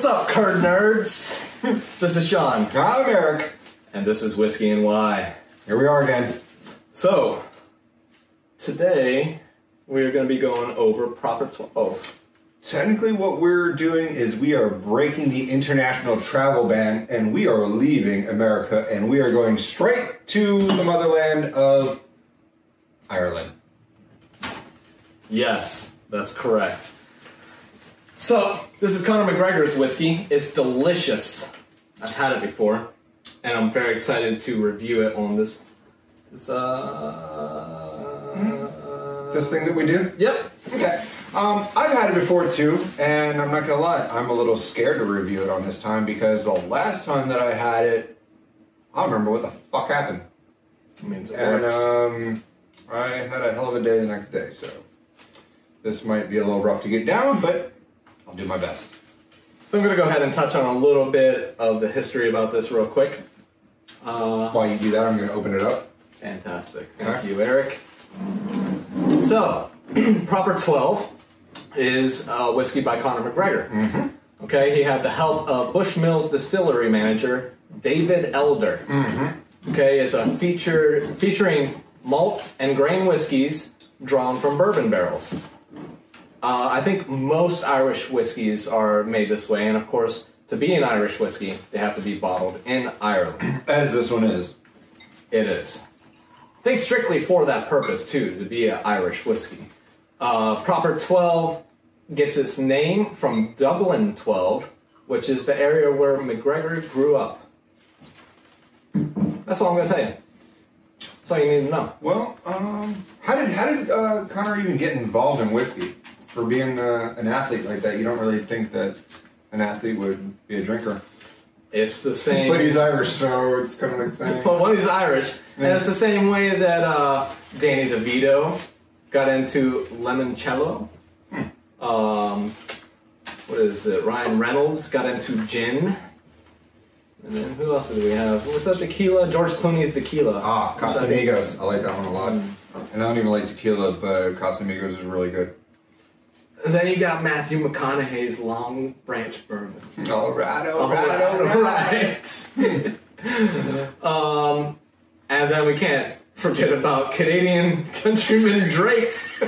What's up, Curd Nerds? this is Sean, I'm Eric. and this is Whiskey and Why. Here we are again. So, today we are going to be going over Proper 12. Technically, what we're doing is we are breaking the international travel ban and we are leaving America and we are going straight to the motherland of Ireland. Yes, that's correct. So, this is Conor McGregor's whiskey. It's delicious. I've had it before, and I'm very excited to review it on this. This, uh. This thing that we do? Yep. Okay. Um, I've had it before too, and I'm not gonna lie, I'm a little scared to review it on this time because the last time that I had it, I don't remember what the fuck happened. I mean, it And works. um, I had a hell of a day the next day, so this might be a little rough to get down, but I'll do my best. So I'm going to go ahead and touch on a little bit of the history about this real quick. Uh, While you do that, I'm going to open it up. fantastic. Thank you, Eric. So, Proper 12 is uh, whiskey by Conor McGregor. Okay, he had the help of Bushmills distillery manager David Elder. Okay, it's a feature featuring malt and grain whiskeys drawn from bourbon barrels. Uh, I think most Irish whiskeys are made this way, and of course, to be an Irish whiskey, they have to be bottled in Ireland. As this one is. It is. I think strictly for that purpose, too, to be an Irish whiskey. Uh, Proper 12 gets its name from Dublin 12, which is the area where McGregor grew up. That's all I'm going to tell you. That's all you need to know. Well, um, how did how did uh, Conor even get involved in whiskey? For being uh, an athlete like that, you don't really think that an athlete would be a drinker. It's the same. But he's Irish, so it's kind of like the same. But one is Irish, and it's the same way that uh, Danny DeVito got into limoncello. Um, what is it? Ryan Reynolds got into gin. And then who else did we have? What was that tequila? George Clooney's tequila. Ah, Casamigos. I like that one a lot. And I don't even like tequila, but Casamigos is really good. And then you got Matthew McConaughey's Long Branch Bourbon. All right, all All right, all right. right. um, and then we can't forget about Canadian countryman Drake's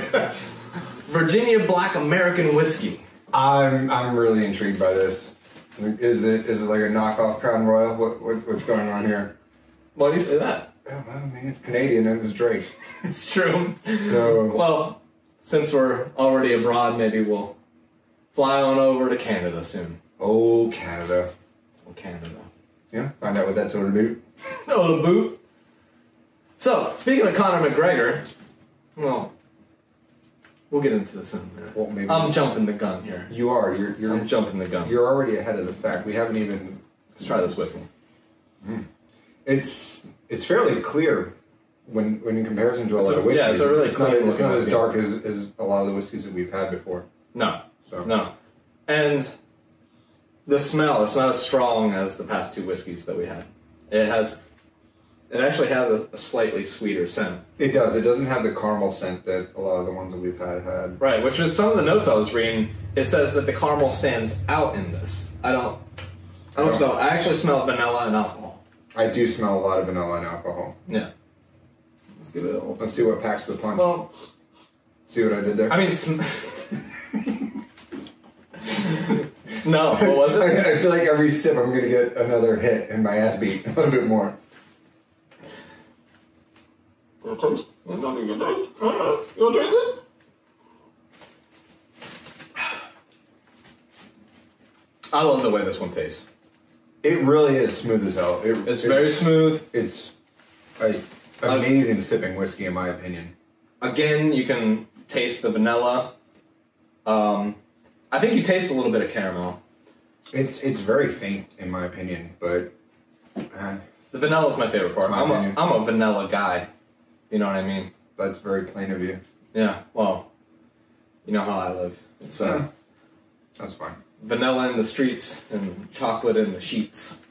Virginia Black American Whiskey. I'm I'm really intrigued by this. Is it is it like a knockoff Crown Royal? What, what what's going on here? Why do you say that? I mean, it's Canadian and it's Drake. It's true. So Well, since we're already abroad, maybe we'll fly on over to Canada soon. oh Canada, Well, Canada. yeah. Find out what that's all about. Oh, the boot. So, speaking of Conor McGregor, well, we'll get into this in a minute. Well, maybe I'm jumping the gun here. you are. You're you're I'm jumping the gun. you're already ahead of the fact. We haven't even. Let's try this whiskey. Hmm. It's it's fairly clear when when in comparison to a It's lot of whiskeys. yeah, it's really it's not, it's not as dark as, as a lot of the whiskeys that we've had before. No, So no. And the smell, it's not as strong as the past two whiskeys that we had. It has, it actually has a, a slightly sweeter scent. it does. It doesn't have the caramel scent that a lot of the ones that we've had had. Right, which is some of the notes I was reading. It says that the caramel stands out in this. I don't, I don't No. smell. I actually smell vanilla and alcohol. I do smell a lot of vanilla and alcohol. Yeah. Let's give it a little. Let's see what packs the punch. Well, see what I did there. I mean, sm- no. What was I, it? I feel like every sip I'm gonna get another hit and my ass beat a little bit more. You want to taste? You want to taste? You want to taste it? I love the way this one tastes. It really is smooth as hell. It, It's very smooth. It's a amazing sipping whiskey in my opinion. Again, you can taste the vanilla. Um, I think you taste a little bit of caramel. It's it's very faint in my opinion, but uh, The vanilla is my favorite part. My I'm a. I'm a vanilla guy. You know what I mean? that's very plain of you. Yeah. Well, you know how I live. It's uh, Yeah. That's fine. vanilla in the streets and chocolate in the sheets.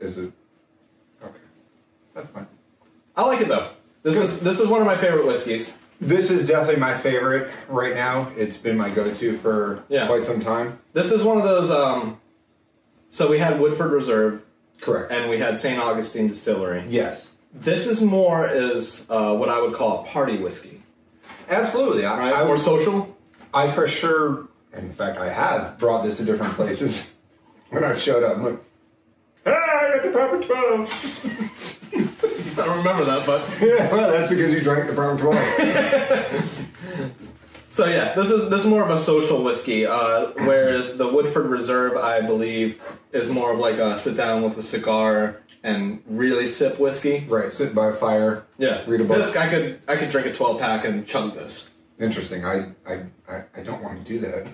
Is it? That's fine. I like it though. This is this is one of my favorite whiskeys. This is definitely my favorite right now. It's been my go-to for Yeah. quite some time. This is one of those. Um, so we had Woodford Reserve Correct. and we had St. Augustine Distillery. yes. This is more is uh, what I would call a party whiskey, Absolutely. I, right? I, Or social. I for sure, in fact, I have brought this to different places when I've showed up. I'm like, hey, I got the proper 12. I don't remember that, but yeah, well, that's because you drank the proper 12. so yeah, this is this is more of a social whiskey, uh, whereas the Woodford Reserve, I believe, is more of like a sit down with a cigar and really sip whiskey. right, sit by a fire. Yeah, Read a book. This I could I could drink a twelve pack and chug this. Interesting. I, I, I, I don't want to do that.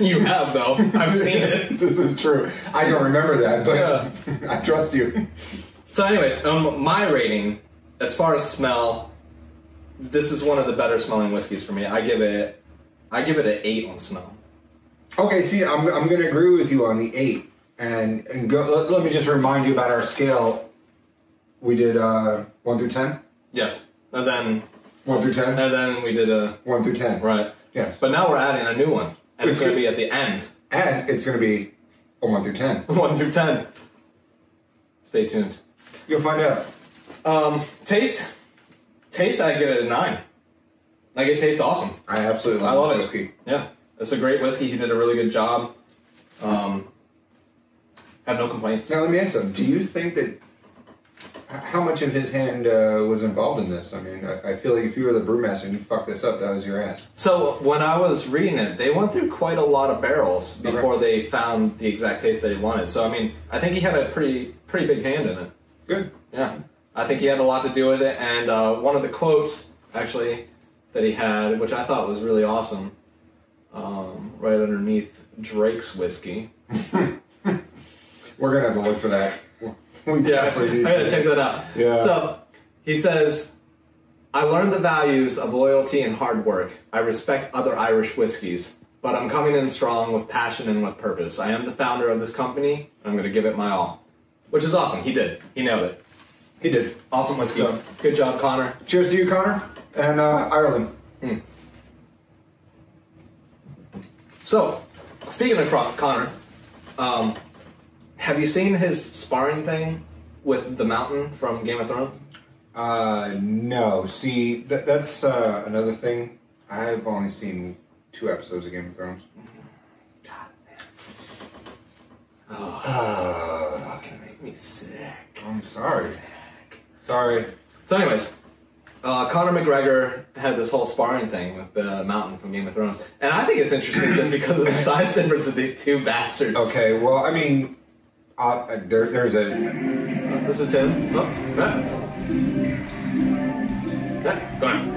You have though. I've seen it. this is true. I don't remember that, but Yeah. I trust you. So, anyways, um, my rating as far as smell, this is one of the better smelling whiskeys for me. I give it, I give it an eight on smell. Okay, see, I'm, I'm going to agree with you on the eight. And, and go, let, let me just remind you about our scale. We did uh, 1 through 10? Yes, and then 1 through 10? and then we did a 1 through 10. right. Yes. But now we're adding a new one, and it's going to be at the end, And it's going to be a 1 through 10. one through ten. Stay tuned. You'll find out. Um, taste, taste. I give it a nine. Like it tastes awesome. I absolutely I love, love this it. whiskey. Yeah, it's a great whiskey. He did a really good job. Um, have no complaints. Now, let me ask you. Do you think that. How much of his hand uh, was involved in this? I mean, I, I feel like if you were the brewmaster and you fucked this up, that was your ass. So when I was reading it, they went through quite a lot of barrels before they found the exact taste that he wanted. So I mean, I think he had a pretty pretty big hand in it. Good. Yeah, I think he had a lot to do with it. And uh, one of the quotes actually that he had, which I thought was really awesome, um, right underneath Drake's whiskey. We're going to have to look for that. We Yeah, I gotta to. check that out. Yeah. So he says, I learned the values of loyalty and hard work. I respect other Irish whiskeys, but I'm coming in strong with passion and with purpose. I am the founder of this company, and I'm going to give it my all. Which is awesome. He did. He nailed it. He did. Awesome whiskey. So- Good job, Conor. Cheers to you, Conor, and uh, Ireland. So, speaking of Con- Conor, um, have you seen his sparring thing with the Mountain from Game of Thrones? Uh, no. See, th- that's uh, another thing. I've only seen two episodes of Game of Thrones. Uh, Fucking make me sick. I'm sorry. Sick. Sorry. So, anyways, uh, Conor McGregor had this whole sparring thing with the Mountain from Game of Thrones, and I think it's interesting just because of the size difference of these two bastards. Okay. Well, I mean, uh, there, there's a. this is him. Oh, yeah. Yeah, go on.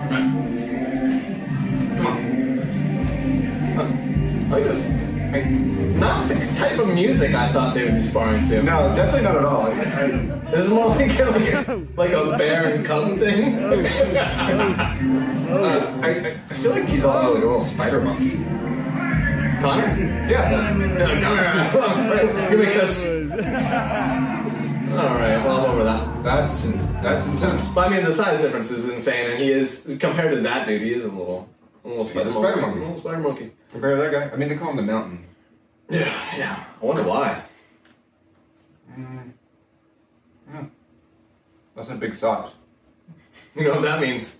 Not the type of music I thought they would be sparring to. no, definitely not at all. I, I, This is more like, like, like a bear and cub thing. uh, I, I feel like he's also like a little spider monkey. Conor? Yeah. Yeah, come here. Give me a kiss. Alright, well, I'm over that. That's in, that's intense. But I mean, the size difference is insane, and he is, compared to that dude, he is a little, a little He's a spider monkey. A little spider monkey. Compare to that guy. I mean, they call him the Mountain. Yeah, yeah. I wonder why. that's have big socks. You know what that means?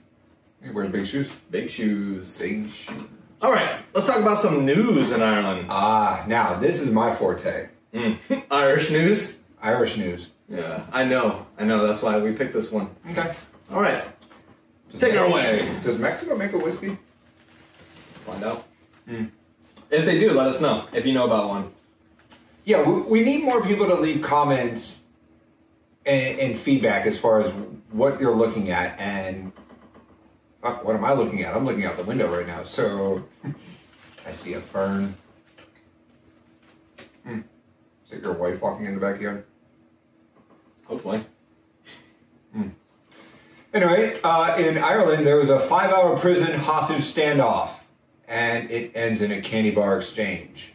He wears big shoes. Big shoes. Big shoes. Alright, let's talk about some news in Ireland. Ah, now this is my forte. Mm. Irish news? Irish news. Yeah, I know. I know. That's why we picked this one. Okay. Alright, take it away. Does Mexico make a whiskey? Find out. If they do, let us know if you know about one. Yeah, we, we need more people to leave comments and, and feedback as far as what you're looking at and uh, what am I looking at? I'm looking out the window right now. So I see a fern. Hmm. Is it your wife walking in the backyard? Hopefully. Anyway, uh, in Ireland, there was a five hour prison hostage standoff, and it ends in a candy bar exchange.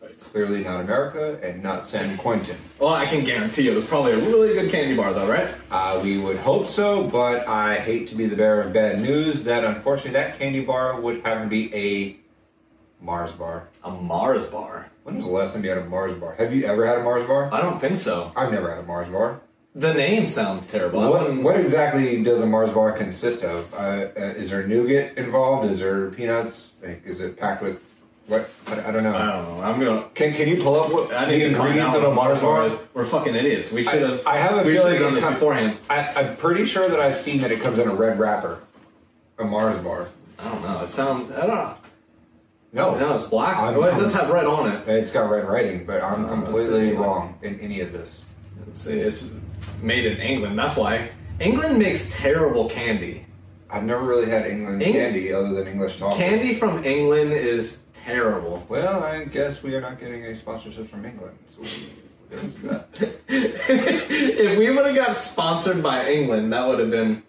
Perfect. clearly not America and not San Quentin. Well, I can guarantee it was probably a really good candy bar, though, right? Uh, we would hope so, but I hate to be the bearer of bad news that unfortunately that candy bar would happen to be a Mars bar. A Mars bar. When was the last time you had a Mars bar? Have you ever had a Mars bar? I don't think so. I've never had a Mars bar. The name sounds terrible. What, what exactly does a Mars bar consist of? Uh, uh, is there nougat involved? Is there peanuts? Like, is it packed with what? I, I don't know. I don't know. I'm gonna. Can, can you pull up what I the need to find ingredients out of a Mars bar? is. We're fucking idiots. We should have. I have a we feeling have done it this com- beforehand. I, I'm pretty sure that I've seen that it comes in a red wrapper. A Mars bar. I don't know. It sounds. I don't know. No, No, it's black. I'm- well, it does have red on it. it's got red writing, but I'm Oh, completely see. wrong in any of this. Let's see, it's made in England. That's why England makes terrible candy. I've never really had England Eng- candy other than English toffee. Candy from England is terrible. Well, I guess we are not getting any sponsorship from England. So if we would have got sponsored by England, that would have been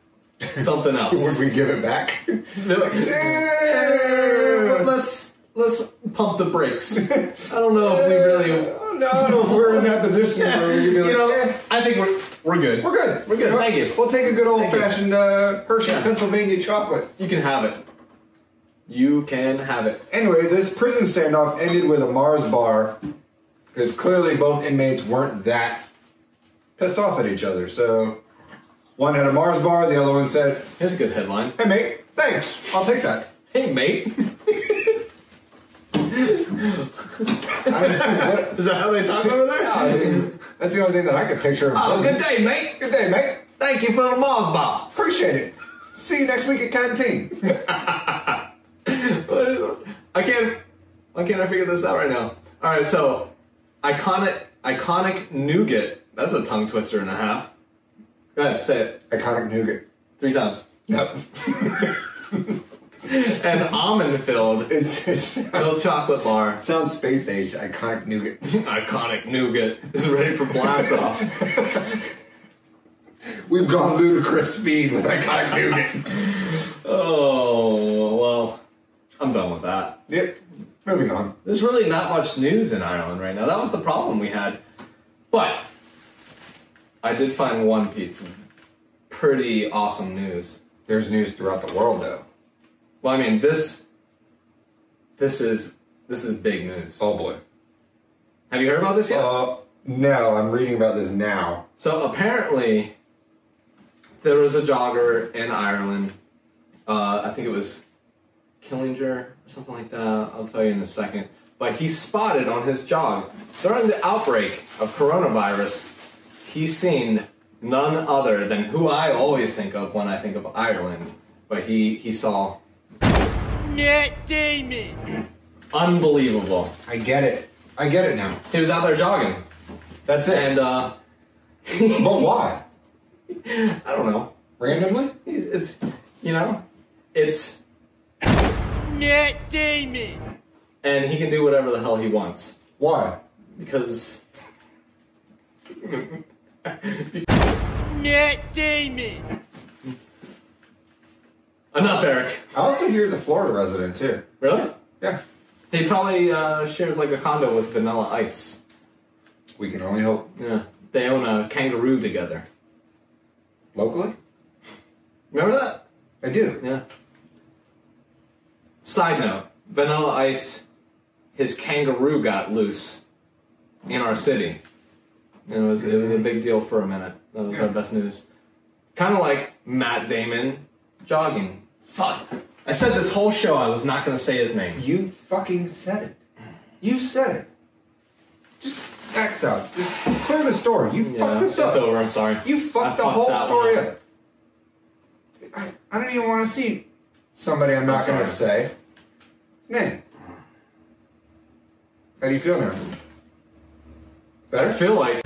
something else. Would we give it back? They're like, "Eh, let's let's pump the brakes. I don't know if we really. no, I don't know if we're in that position where we can be like, you know, "Eh, I think we're we're good. we're good. We're good. know, Thank you. We'll take a good old Thank fashioned uh, Hershey's Yeah. Pennsylvania chocolate. You can have it. You can have it. Anyway, this prison standoff ended with a Mars bar because clearly both inmates weren't that pissed off at each other. So one had a Mars bar, the other one said, Here's a good headline. "Hey mate, thanks, I'll take that." Hey, mate. What, Is that how they talk over there? I mean, that's the only thing that I could picture. of Oh, good day, mate. Good day, mate. Thank you for the Mars bar. Appreciate it. See you next week at canteen. What is- I can't. Why can't I figure this out right now? All right, so iconic, iconic nougat. That's a tongue twister and a half. Go ahead, say it Iconic nougat. three times. Yep. And almond filled It's, it's milk chocolate bar. sounds space age. Iconic nougat. Iconic nougat is ready for blast off. We've gone ludicrous speed with iconic nougat. Oh well, I'm done with that. Yep. Moving on. There's really not much news in Ireland right now. That was the problem we had. But I did find one piece of pretty awesome news. There's news throughout the world, though. Well, I mean this this is this is big news. Oh boy. Have you heard about this yet? Uh, no, I'm reading about this now. So apparently, there was a jogger in Ireland. Uh, I think it was Killinger or something like that. I'll tell you in a second. But he spotted on his jog during the outbreak of coronavirus. He's seen none other than who I always think of when I think of Ireland. But he he saw Matt Damon. unbelievable. I get it. I get it now. He was out there jogging, That's it. and uh, but why? I don't know. Randomly? He's, it's you know, it's Matt Damon. and he can do whatever the hell he wants Why? because Matt Damon. Enough, Eric. I also hear he's a Florida resident too. Really? Yeah. He probably uh, shares like a condo with Vanilla Ice. We can only hope. Yeah, they own a kangaroo together. Locally? Remember that? I do. Yeah. Side note: Vanilla Ice, his kangaroo got loose in our city. And it was it was a big deal for a minute. That was our best news. Kind of like Matt Damon jogging. Fuck. I said this whole show I was not going to say his name. You fucking said it. You said it. Just X out. Just clear the story. You Yeah, fucked this it's up. over. I'm sorry. You I fucked the fucked whole that story one up. I, I don't even want to see somebody I'm not I'm going to say. Name. How do you feel now? I Better? feel like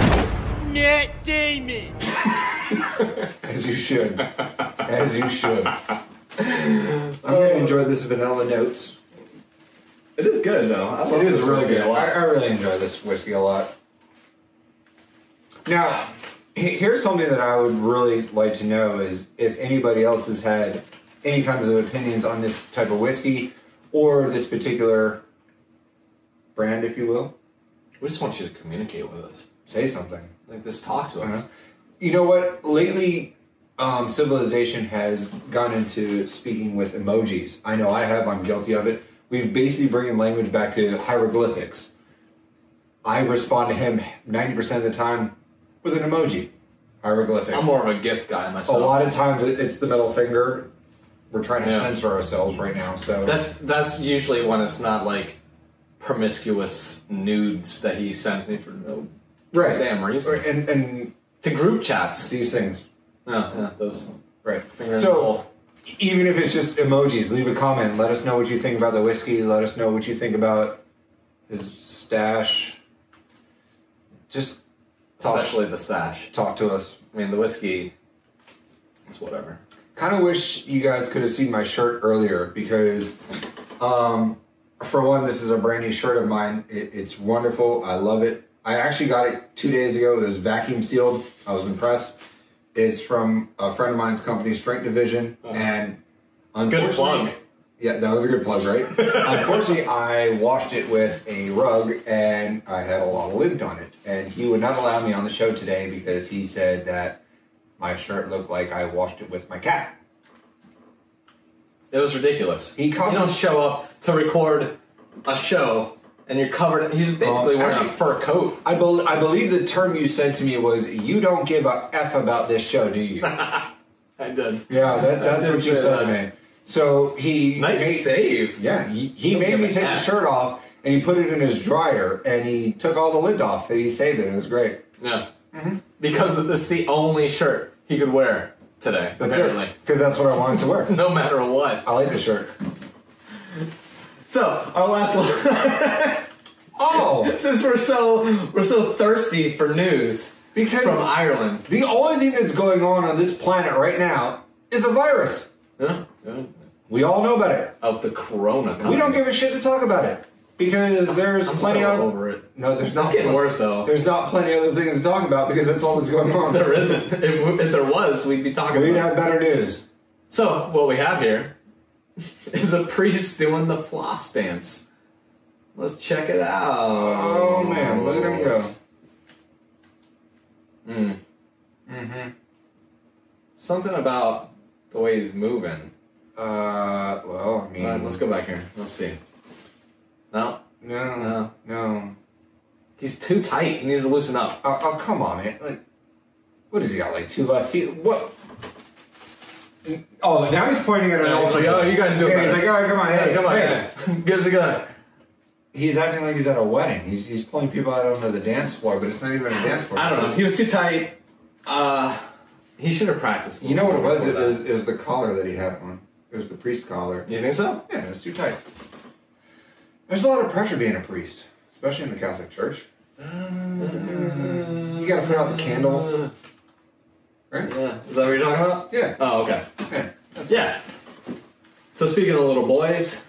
Matt Damon. As you should. As you should. I'm going to enjoy this vanilla notes. it is good though. I love It is this really whiskey good. a lot. I, I really enjoy this whiskey a lot. Now, he- here's something that I would really like to know is if anybody else has had any kinds of opinions on this type of whiskey or this particular brand, if you will. We just want you to communicate with us. Say something. Like, just talk to us. Uh-huh. You know what? Lately, um, civilization has gone into speaking with emojis. I know I have. I'm guilty of it. We've basically bringing language back to hieroglyphics. I respond to him 90% of the time with an emoji. Hieroglyphics. I'm more of a gift guy myself. a lot of times it's the middle finger. We're trying to Yeah. censor ourselves right now. So That's that's usually when it's not like promiscuous nudes that he sends me for no right. damn reason. And, and to group chats. these things. Yeah, yeah, those. Right. Finger so even if it's just emojis, leave a comment. Let us know what you think about the whiskey. Let us know what you think about his stash. Just talk, Especially the stash. talk to us. I mean, the whiskey. It's whatever. Kind of wish you guys could have seen my shirt earlier because, um, for one, this is a brand new shirt of mine. It, it's wonderful. I love it. I actually got it two days ago. It was vacuum sealed. I was impressed. It's from a friend of mine's company, Strength Division, uh-huh. and Good unfortunately, plug. Yeah, that was a good plug, right? Unfortunately, I washed it with a rug and I had a lot of lint on it. And he would not allow me on the show today because he said that my shirt looked like I washed it with my cat. It was ridiculous. He you don't show up to record a show and you're covered. In, he's basically Um, wearing actually- a fur coat. I, bel I believe the term you said to me was, You don't give a F about this show, do you? I did. yeah, that, that's did what you said that. me. So he. Nice made- save. Yeah, he, he made me take the shirt off and he put it in his dryer and he took all the lint off and he saved it. It was great. Yeah. Mm-hmm. Because this is the only shirt he could wear today. That's apparently. Because that's what I wanted to wear. No matter what. I like the shirt. So our last one. Oh, since we're so we're so thirsty for news Because- from Ireland. the only thing that's going on on this planet right now is a virus. Yeah, yeah. We all know about it. Of the corona. We don't give a shit to talk about it because there's I'm plenty so of over it. no. There's not. It's getting worse though. There's not plenty other things to talk about because that's all that's going on. There isn't. If, if there was, we'd be talking We'd have better news. So what we have here is a priest doing the floss dance. Let's check it out. Oh man, look at him go. Mm. Mm-hmm. Something about the way he's moving. Uh, well, I mean, right, let's go back here. Let's see. No, no, No. no. he's too tight. He needs to loosen up. Oh, oh, come on, man. Like, what does he got? Like two left feet? What? Oh, now he's pointing at an Yeah, he's like, "Oh, you guys do it Yeah, he's like, all right, come on, hey, come on, hey. hey. give us a gun. He's acting like he's at a wedding. He's he's pulling people out onto the dance floor, but it's not even a dance floor. I don't know. He was too tight. Uh, he should have practiced. You know what it was? It was, it was the collar that he had on. It was the priest collar. You think so? Yeah, it was too tight. There's a lot of pressure being a priest, especially in the Catholic Church. You gotta put out the candles, right? Yeah. Is that what you're talking about? Yeah. Oh, okay. Yeah. That's Yeah. So speaking of little boys,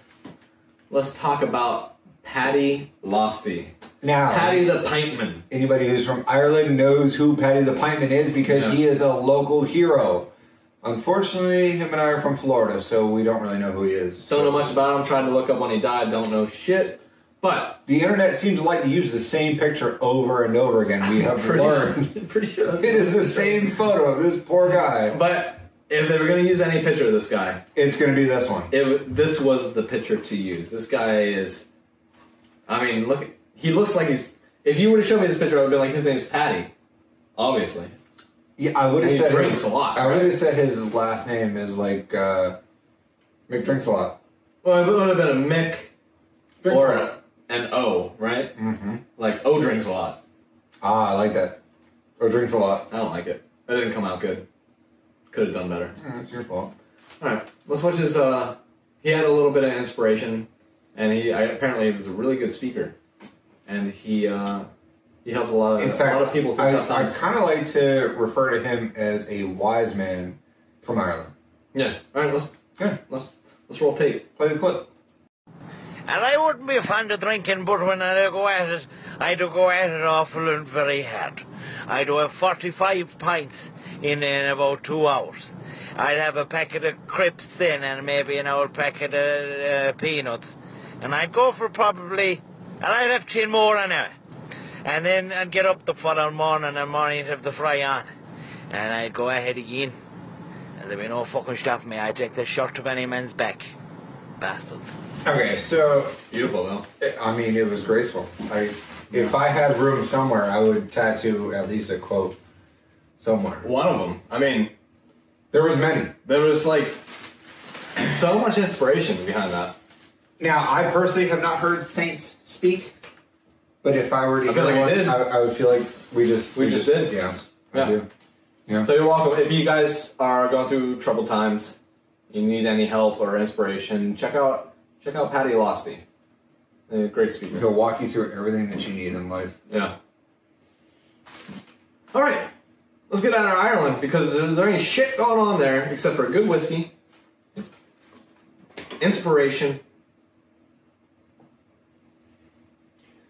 let's talk about Paddy Losty. Now, Paddy the Pintman. anybody who's from Ireland knows who Paddy the Pintman is because Yeah. he is a local hero. Unfortunately, him and I are from Florida, so we don't really know who he is. Don't know much about him. Tried to look up when he died. Don't know shit. But The internet seems to like to use the same picture over and over again. We have pretty learned. pretty sure It is the same photo of this poor guy. But if they were going to use any picture of this guy, It's going to be this one. it, this was the picture to use. This guy is. I mean, look. He looks like he's. If you were to show me this picture, I would be like, his name's Patty. Obviously. Yeah, I would have He said drinks his, a lot, I would right? have said his last name is like uh, Mick drinks a lot. Well, it would have been a Mick Drinks or a lot. an O, right? Mm-hmm. Like O drinks a lot. Ah, I like that. Or drinks a lot. I don't like it. That didn't come out good. Could have done better. Mm, it's your fault. All right, let's watch his. Uh, he had a little bit of inspiration, and he I, apparently he was a really good speaker, and he uh, he helped a lot of In a lot of people through I, tough I kind of like to refer to him as a wise man from Ireland. yeah. All right, let's Yeah, let's let's roll tape. play the clip. And I wouldn't be fond of drinking, but when I go at it, I do go at it awful and very hard. I do have 45 pints in, in about two hours. I'd have a packet of crisps thin and maybe an old packet of uh, peanuts. And I'd go for probably, and I'd have 10 more anyway. And then I'd get up the following morning and morning have the fry on. And I'd go ahead again. And there'd be no fucking stopping me. I'd take the shirt of any man's back. Bastards. Okay, so Beautiful though. it- I mean, it was graceful. I, if I had room somewhere, I would tattoo at least a quote somewhere. One of them. I mean, There was many. there was like so much inspiration behind that. Now, I personally have not heard saints speak, but if I were to I feel hear like I one, did. I, I would feel like we just We just did. Yeah, Yeah. I do. Yeah. So you're welcome. If you guys are going through troubled times, you need any help or inspiration, check out check out Paddy Losty. A great speaker. He'll walk you through everything that you need in life. Yeah. All right, let's get out of Ireland because there, there ain't shit going on there except for good whiskey, inspiration.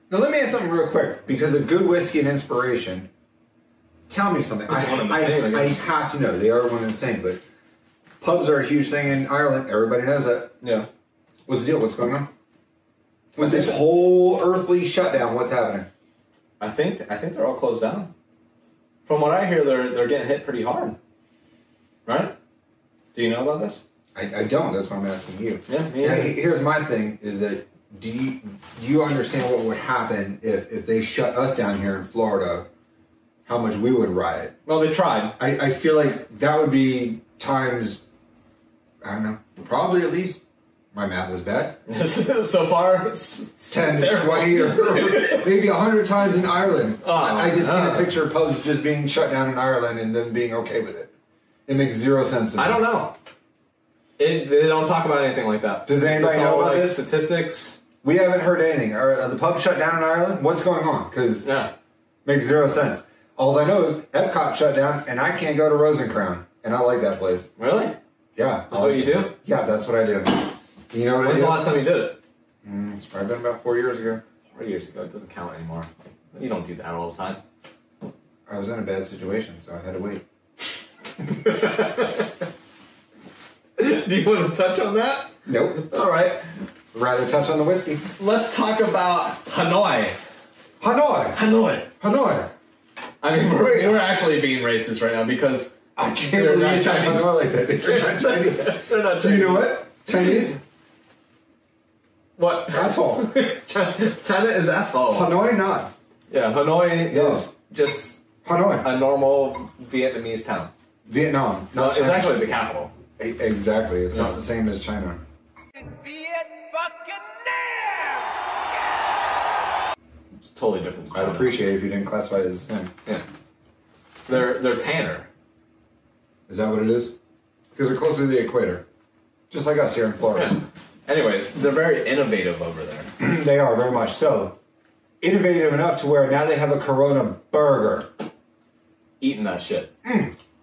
Now, let me ask something real quick because of good whiskey and inspiration. Tell me something. I, one and the I, same, I I guess. have to know. They are one and the same, but pubs are a huge thing in Ireland. Everybody knows that. Yeah. What's the deal? What's going on? With this whole earthly shutdown, what's happening? I think I think they're all closed down. From what I hear, they're they're getting hit pretty hard. Right? Do you know about this? I, I don't. That's why I'm asking you. Yeah, me Now, here's my thing: is that do you do you understand what would happen if if they shut us down here in Florida? How much we would riot? Well, they tried. I, I feel like that would be times. I don't know. Probably at least. My math is bad. so far, it's 10, terrible. 20, or maybe 100 times in Ireland. Oh, I, just can't picture pubs just being shut down in Ireland and then being okay with it. It makes zero sense to me. I don't know. It, they don't talk about anything like that. Does anybody know about like, this? Statistics. We haven't heard anything. Are, are the pubs shut down in Ireland? What's going on? Because Yeah. makes zero sense. All I know is Epcot shut down and I can't go to Rose & Crown. And I like that place. Really? Yeah. That's what you do? Yeah, that's what I do. You know what When's I the last time you did it? Mm, it's probably been about four years ago. Four years ago. It doesn't count anymore. You don't do that all the time. I was in a bad situation, so I had to wait. do you want to touch on that? Nope. All right. Rather touch on the whiskey. Let's talk about Hanoi. Hanoi! Hanoi. Hanoi! I mean, we're, we're actually being racist right now because I can't They're believe not you said Chinese. Hanoi like that. They're not Chinese. they're not Do you know what? Chinese? What? Asshole. China, China is asshole. Hanoi not. Yeah, Hanoi No. is just Hanoi. a normal Vietnamese town. Vietnam. No, Not it's China. actually the capital. E- Exactly. It's Yeah. not the same as China. Viet fucking It's totally different. I'd appreciate it if you didn't classify it as the same. Yeah. They're they're tanner. Is that what it is? Because they're closer to the equator. Just like us here in Yeah. Florida. Anyways, they're very innovative over there. they are, very much so. Innovative enough to where now they have a Corona burger. Eating that shit.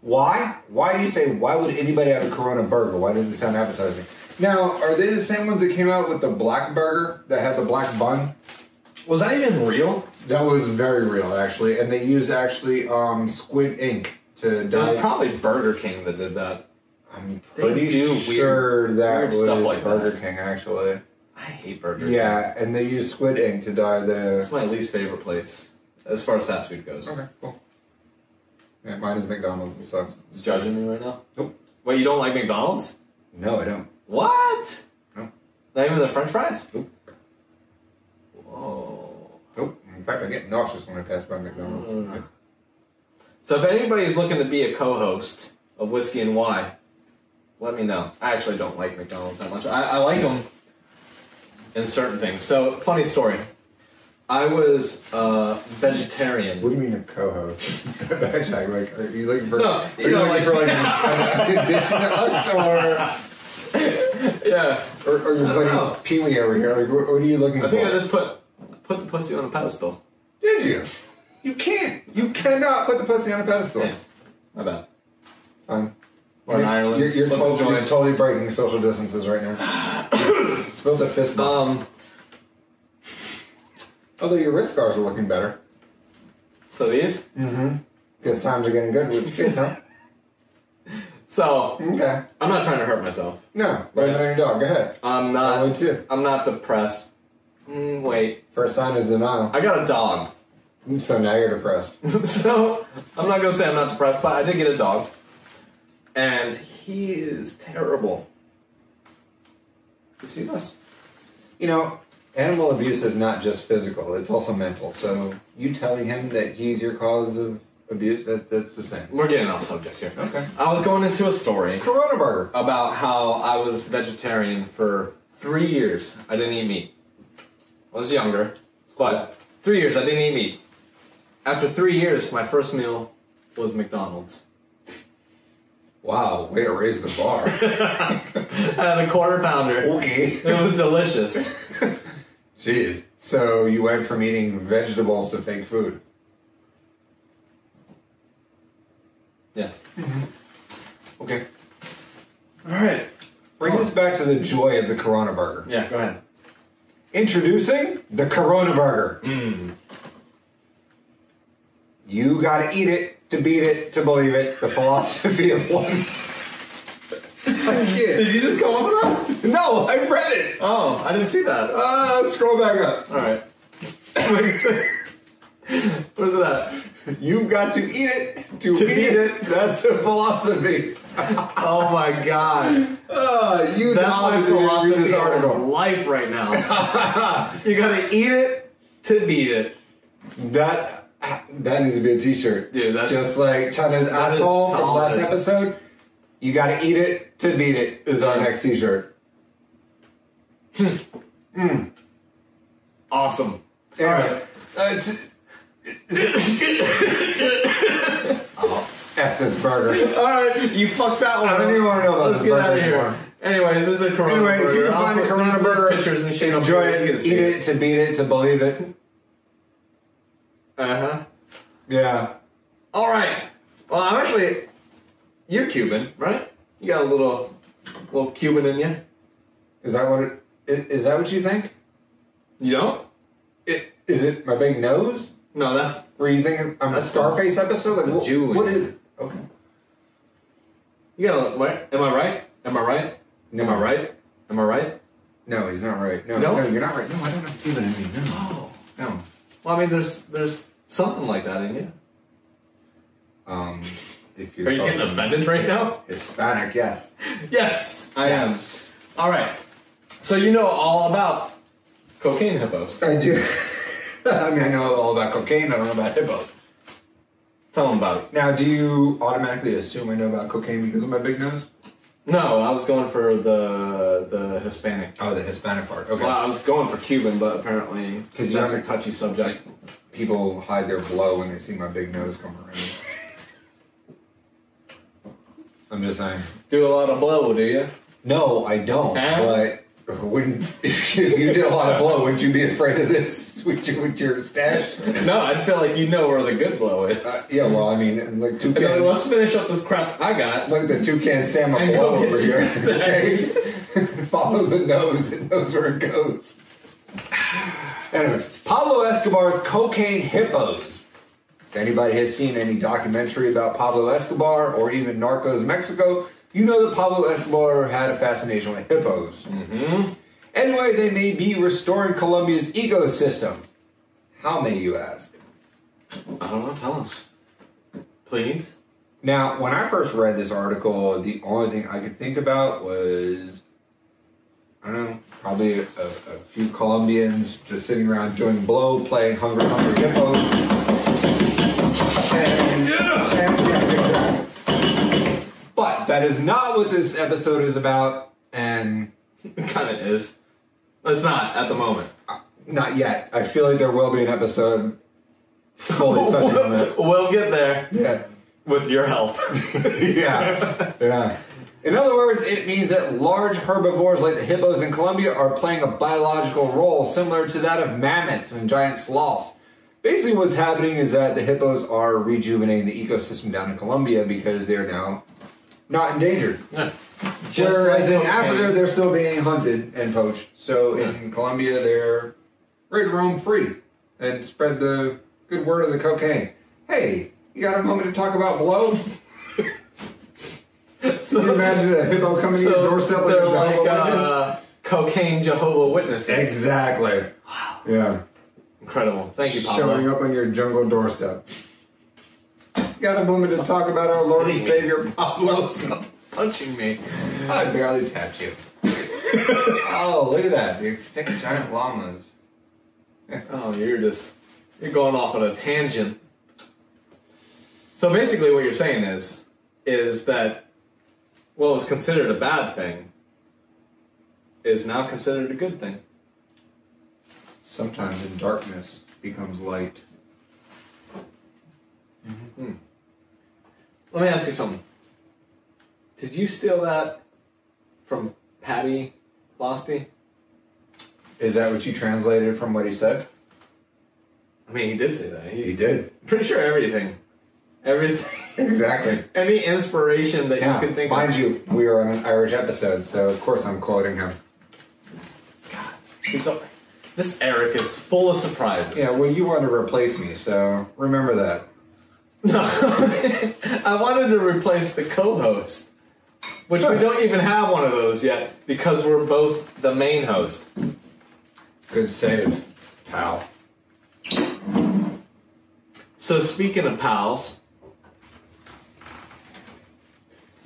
Why? Why do you say, why would anybody have a Corona burger? Why does it sound appetizing? Now, are they the same ones that came out with the black burger that had the black bun? Was that even real? That was very real, actually. And they used actually um, squid ink to It was probably Burger King that did that. I'm They pretty do weird- sure that weird was stuff like Burger that. King, actually. I hate Burger King. Yeah, and they use squid ink to dye the. It's my least favorite place as far as fast food goes. Okay, cool. Yeah, mine is McDonald's and sucks. Is judging me right now? Nope. Wait, you don't like McDonald's? No, I don't. What? No. Not even the French fries? Nope. Whoa. Nope. In fact, I get nauseous when I pass by McDonald's. Mm. So if anybody's looking to be a co-host of Whiskey and Why, let me know. I actually don't like McDonald's that much. I, I like them in certain things. So funny story. I was uh, vegetarian. What do you mean a co-host? Backtrack, like, are you looking for? No, are you you know, looking like- for like an addition to us, Yeah. or or, or your I don't buddy know. Pee Wee over here? Like, what, what are you looking for? I think? I just put put the pussy on a pedestal. Did you? You can't. You cannot put the pussy on a pedestal. Yeah. My bad. Fine. We're in You're- Ireland. You're, you're, totally, you're totally breaking social distances right now. Supposed to fist bump. Um. Although your wrist scars are looking better. So these. Mm-hmm. Because times are getting good with the kids, huh? So Okay. I'm not trying to hurt myself. No, it on your dog. Go ahead. I'm I would not. I'm not depressed. Mm, wait. First sign is denial. I got a dog. So now you're depressed. so I'm not gonna say I'm not depressed, but I did get a dog, and he is terrible. You see this? You know, animal abuse is not just physical; it's also mental. So you telling him that he's your cause of abuse, that, that's the same. We're getting off subject here. Okay. I was going into a story Corona burger. about how I was vegetarian for three years. I didn't eat meat. I was younger, but three years I didn't eat meat. After three years, my first meal was McDonald's. Wow, way to raise the bar. I had a quarter pounder. okay. It was delicious. Jeez. So you went from eating vegetables to fake food. Yes. Okay. All right. Bring us back to the joy of the Corona burger. Yeah, go ahead. Introducing the Corona burger. Mm. You gotta eat it to beat it to believe it. The philosophy of one. Did you just come up with that? No, I read it. Oh, I didn't see that. All Uh, scroll back up. right. Where's it at? You got to eat it to, To beat, beat it. it. That's the philosophy. Oh my god. Uh, you That's my obviously didn't read philosophy this of article. life right now. you gotta eat it to beat it. That that needs to be a T-shirt, Dude, that's- just like China's asshole from last episode. You got to eat it to beat it is our next T-shirt. Awesome. Anyway, uh, t- oh, f this burger. Alright, you fucked that one. I don't even wanna know about Let's this get out of here. anymore. Anyways, this is a Corona Anyway, if burger. you can I'll find a Corona burger, pictures and shit enjoy. It, eat to it to beat it to believe it. Uh-huh. Yeah. Alright. Well, I'm actually... You're Cuban, right? You got a little... little Cuban in you. Is that what it is? Is that what you think? You don't? It, is it my big nose? No, that's... Were you thinking I'm a Scarface episode? Like, what, Jew what is it? Okay. You got a... Wait, am I right? Am I right? No. Am I right? Am I right? No, he's not right. No, No? no, you're not right. No, I don't have Cuban in me. No, Oh. no. Well, I mean, there's there's something like that in you. Um, if you're Are you getting offended right now? Hispanic, yes. Yes, I Yes. am. All right. So you know all about cocaine hippos. I do. I mean, I know all about cocaine. I don't know about hippos. Tell them about it. Now, do you automatically assume I know about cocaine because of my big nose? No, I was going for the the Hispanic. Oh, the Hispanic part. Okay. Well, I was going for Cuban, but apparently 'Cause that's you're- a touchy subject. People hide their blow when they see my big nose come around. I'm just saying. Do a lot of blow, do you? No, I don't. Huh? But wouldn't if you did a lot of blow, wouldn't you be afraid of this with your, with your stash? No, I'd feel like you know where the good blow is. Uh, yeah, well, I mean, like then let's finish up this crap I got. like the toucan Sam And blow over here. Okay? Follow the nose; it knows where it goes. Anyway, Pablo Escobar's cocaine hippos. If anybody has seen any documentary about Pablo Escobar or even Narcos Mexico, you know that Pablo Escobar had a fascination with hippos. Mm-hmm. Anyway, they may be restoring Colombia's ecosystem. How may you ask? I don't know. Tell us, please. Now, when I first read this article, the only thing I could think about was, I don't know, probably a, a few Colombians just sitting around doing blow, playing Hungry Hungry Hippos. And, and- yeah, exactly. But that is not what this episode is about, and It kind of is. It's not at the moment. Uh, not yet. I feel like there will be an episode fully touching on that. we'll get there Yeah. with your help. yeah, yeah. In other words, it means that large herbivores like the hippos in Colombia are playing a biological role similar to that of mammoths and giant sloths. Basically, what's happening is that the hippos are rejuvenating the ecosystem down in Colombia because they're now not endangered. Yeah. Whereas in Africa, they're still being hunted and poached. So in Colombia, they're ready to roam free and spread the good word of the cocaine. Hey, you got a moment to talk about blow? So, Can you imagine a hippo coming to your doorstep like a Jehovah like Witness? uh, cocaine Jehovah Witnesses. Exactly. Wow. Yeah. Incredible. Thank you, Pablo. Showing up on your jungle doorstep. Got a moment to talk about our Lord and Savior Pablo. Stop punching me. I barely tapped you. oh, look at that. The extinct giant llamas. Oh, you're just you're going off on a tangent. So basically, what you're saying is is that what was considered a bad thing is now considered a good thing. Sometimes in darkness becomes light. Mm-hmm. Hmm. Let me ask you something. Did you steal that from Paddy Losty? Is that what you translated from what he said? I mean, he did say that. He, He did. Pretty sure everything, everything, Exactly. any inspiration that Yeah, you can think of. mind of. you, we are on an Irish episode, so of course I'm quoting him. It's a- this Eric is full of surprises. Yeah, well, you want to replace me, so remember that. No, I wanted to replace the co-host, which we don't even have one of those yet because we're both the main host. Good save, pal. So speaking of pals,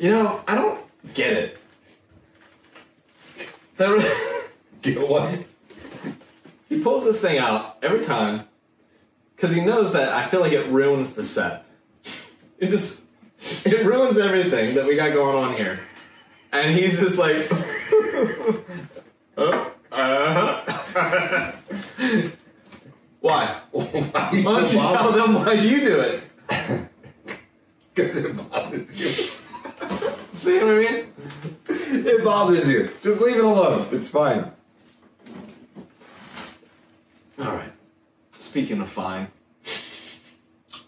you know I don't get it. There, Get what? he pulls this thing out every time because he knows that I feel like it ruins the set. It just it ruins everything that we got going on here, and he's just like, uh, uh why? Why don't you tell them why you do it? Because it bothers you. See what I mean? It bothers you. Just leave it alone. It's fine. All right. Speaking of fine,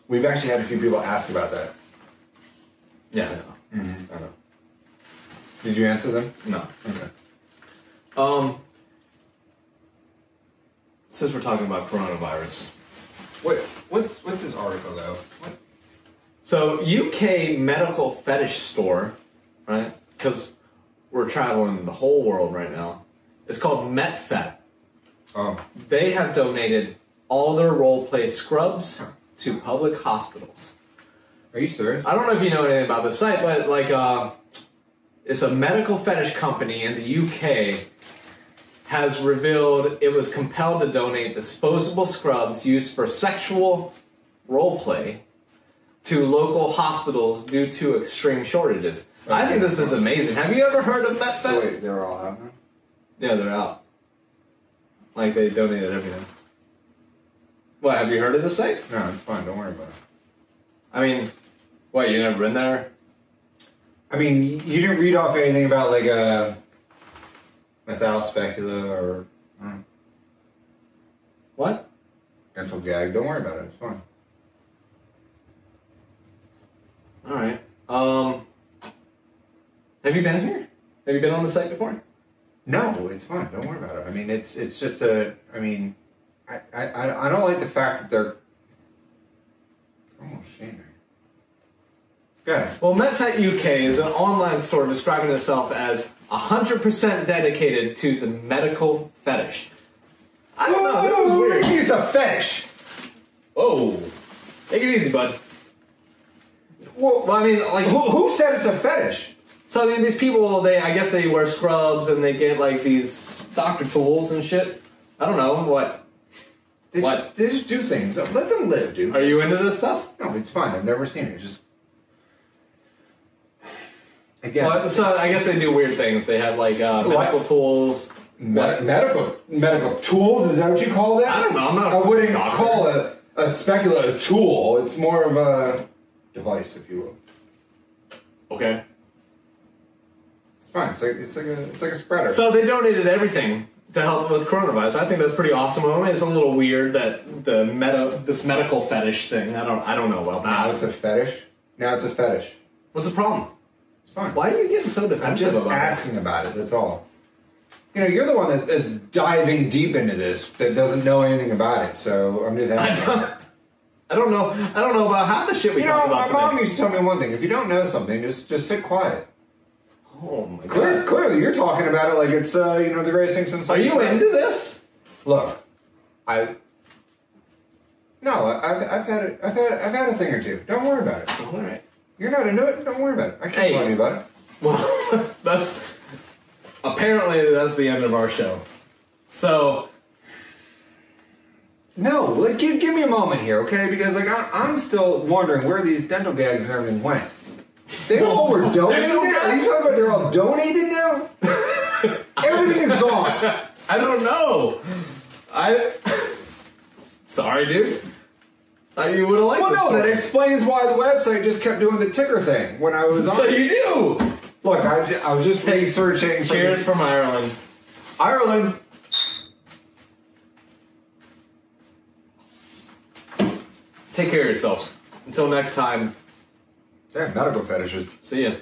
We've actually had a few people ask about that. yeah, I know. I know. Did you answer them? No. Okay. Um. Since we're talking about coronavirus, What? What's what's this article though? What? so UK medical fetish store, right? Because we're traveling the whole world right now. It's called MedFet. Oh, They have donated all their role play scrubs to public hospitals. are you serious? I don't know if you know anything about the site, but like, uh, it's a medical fetish company in the UK has revealed it was compelled to donate disposable scrubs used for sexual role play to local hospitals due to extreme shortages. I think this is amazing. Have you ever heard of that? So wait, they're all out now. Yeah, they're out. Like they donated everything. What? Have you heard of this site? No, it's fine. Don't worry about it. I mean, what? You never been there? I mean, you didn't read off anything about like a methyl specula or mm, What? dental gag. Don't worry about it. It's fine. All right. Um, have you been here? Have you been on the site before? No, it's fine. Don't worry about it. I mean, it's it's just a. I mean, I I I don't like the fact that they're oh, almost shaming. Go ahead. Well, MedFet UK is an online store describing itself as 100% dedicated to the medical fetish. I don't know. This is weird. It's a fetish. Whoa. Take it easy, bud. Well, Well, I mean, like, who, who said it's a fetish? So I mean, these people, they, I guess they wear scrubs and they get like these doctor tools and shit. I don't know. What? They What? Just, they just do things. Let them live, dude. Are you into this stuff? No, it's fine. I've never seen it. Just again, Well, so I guess they do weird things. They have like uh, What? medical tools. me- What? medical medical tools. Is that what you call that? I don't know. I'm not. I wouldn't doctor. call a, a specula a tool. It's more of a device, if you will. Okay. Fine. It's like it's like a it's like a spreader. So they donated everything to help with coronavirus. I think that's pretty awesome. I mean, it's a little weird that the meta, this medical fetish thing. I don't, I don't know about now it's a fetish. Now it's a fetish. What's the problem? It's fine. Why are you getting so defensive? I'm just about asking about it. That's all. You know, you're the one that's, that's diving deep into this that doesn't know anything about it. So I'm just it? I asking. don't, I don't know. I don't know about how the shit we You talked know, my about mom used to tell me one thing: if you don't know something, just just sit quiet. Oh my Clear, god. clearly, you're talking about it like it's uh, you know the greatest thing since. Are you into this? Look, I No, I've, I've had it. I've had I've had a thing or two. Don't worry about it. All right. You're not into it. Don't worry about it. I can't Hey. tell you about it. Well, that's apparently that's the end of our show. So No, like give, give me a moment here, okay? Because like I, I'm still wondering where these dental gags and everything went. They all were donated. Are you talking about they're all donated now? Everything is gone. I don't know. I sorry, dude. Thought you would have liked Well, no, that explains why the website just kept doing the ticker thing when I was on. So you do. Look, I, ju- I was just researching. for- Cheers from Ireland. Ireland. Take care of yourselves. Until next time. Damn, medical fetishes. See ya.